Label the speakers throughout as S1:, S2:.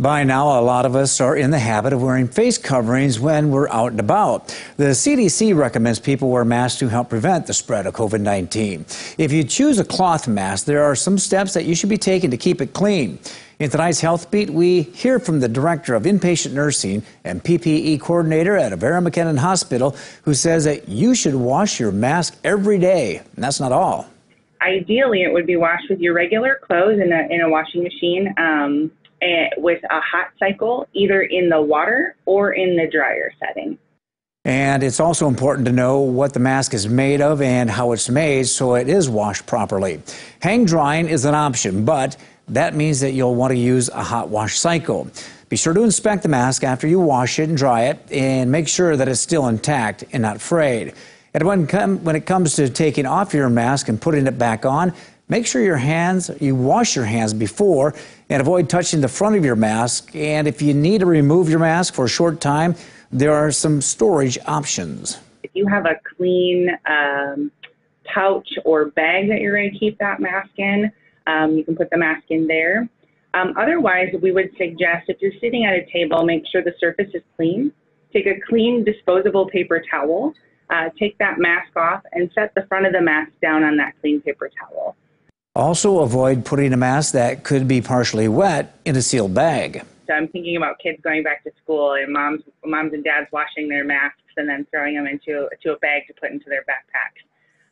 S1: By now, a lot of us are in the habit of wearing face coverings when we're out and about. The CDC recommends people wear masks to help prevent the spread of COVID 19. If you choose a cloth mask, there are some steps that you should be taking to keep it clean. In tonight's Health Beat, we hear from the Director of Inpatient Nursing and PPE Coordinator at Avera McKennan Hospital, who says that you should wash your mask every day. And that's not all.
S2: Ideally, it would be washed with your regular clothes in a, in a washing machine. Um, Eh, with a hot cycle, either in the water or in the dryer setting.
S1: And it's also important to know what the mask is made of and how it's made so it is washed properly. Hang drying is an option, but that means that you'll want to use a hot wash cycle. Be sure to inspect the mask after you wash it and dry it and make sure that it's still intact and not frayed. And when, when it comes to taking off your mask and putting it back on, Make sure your hands, you wash your hands before and avoid touching the front of your mask. And if you need to remove your mask for a short time, there are some storage options.
S2: If you have a clean um, pouch or bag that you're going to keep that mask in, um, you can put the mask in there. Um, otherwise, we would suggest if you're sitting at a table, make sure the surface is clean. Take a clean disposable paper towel, uh, take that mask off, and set the front of the mask down on that clean paper towel.
S1: Also, avoid putting a mask that could be partially wet in a sealed bag.
S2: So I'm thinking about kids going back to school and moms, moms and dads washing their masks and then throwing them into to a bag to put into their backpacks.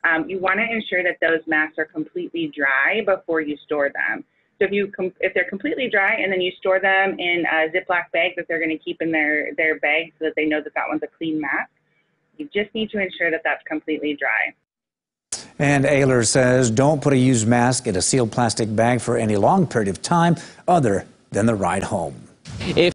S2: Um, you want to ensure that those masks are completely dry before you store them. So if you if they're completely dry and then you store them in a Ziploc bag that they're going to keep in their their bag so that they know that that one's a clean mask, you just need to ensure that that's completely dry.
S1: And Ayler says don't put a used mask in a sealed plastic bag for any long period of time other than the ride home. If